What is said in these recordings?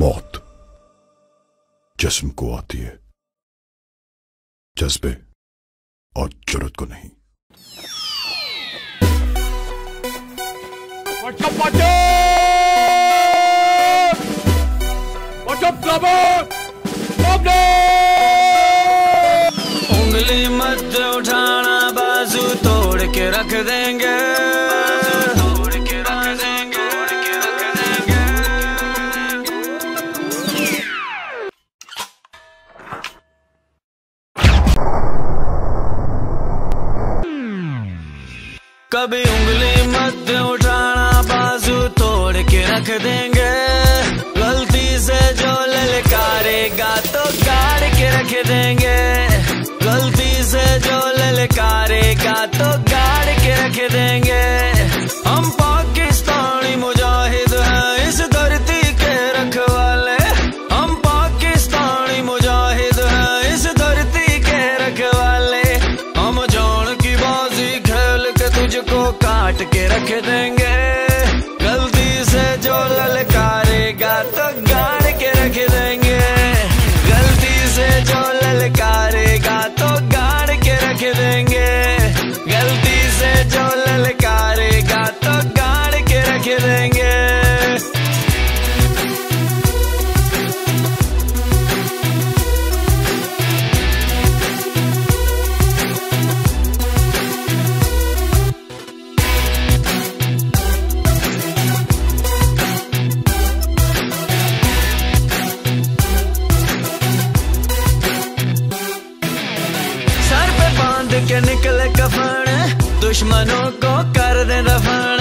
मौत। जिस्म को आती है। जज्बे और ज़रूरत को नहीं? उंगली मत उठाना बाजू तोड़ के रख देंगे। कभी उंगली मत उठाना, बाजू तोड़ के रख देंगे। गलती से जो ललकारेगा तो गाड़ के रख देंगे। गलती से जो ललकारेगा तो गाड़ के रख देंगे। काट के के निकले कफन दुश्मनों को कर दे दफन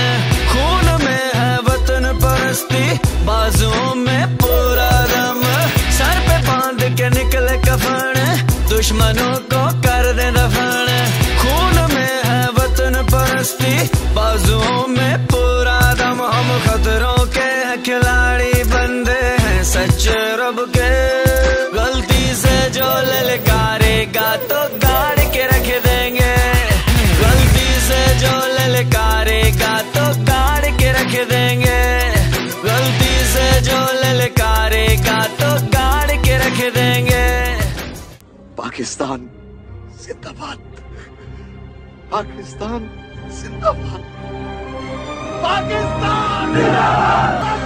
खून में है वतन परस्ती, बाजुओं में पूरा दम। सर पे बाँध के निकले कफन दुश्मनों को कर दे दफन खून में है वतन परस्ती, बाजुओं में पूरा दम। हम खतरों के खिलाड़ी बंदे हैं सच्चे रब के। गलती से जो ललकारेगा तो गाड़ पाकिस्तान जिंदाबाद पाकिस्तान जिंदाबाद पाकिस्तान Pakistan!